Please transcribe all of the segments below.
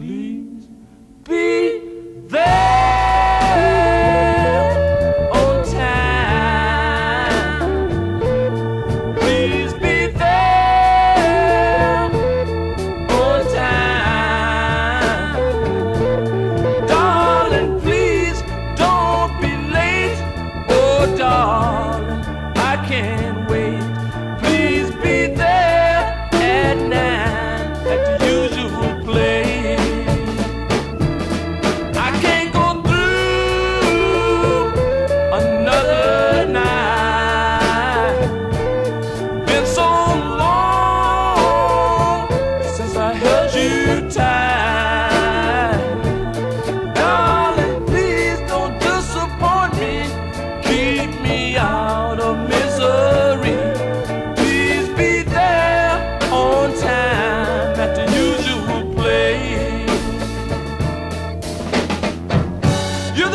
please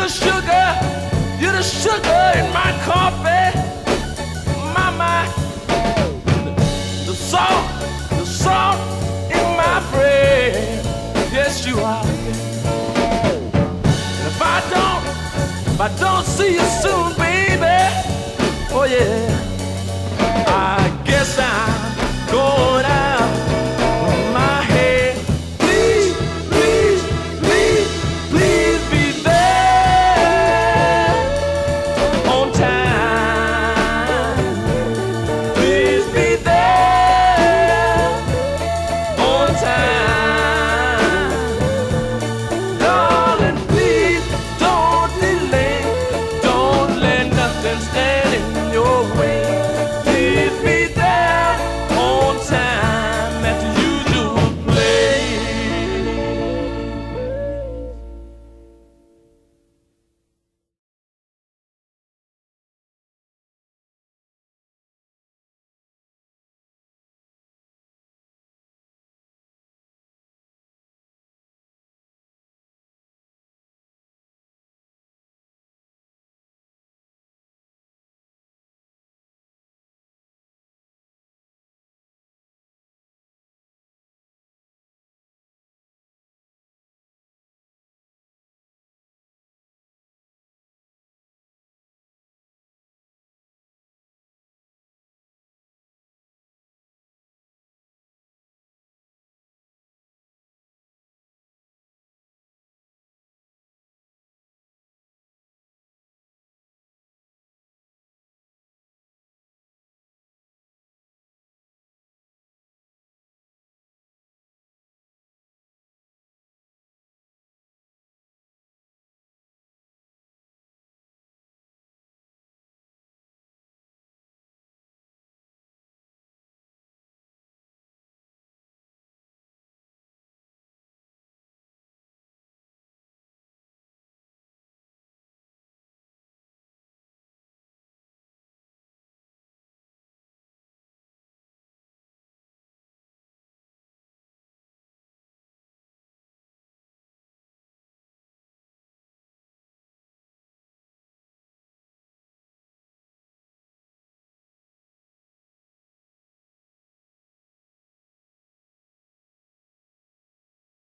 the sugar, you're the sugar in my coffee. My, the salt, the salt in my bread. Yes, you are. And if I don't, if I don't see you soon, baby, oh yeah, your way.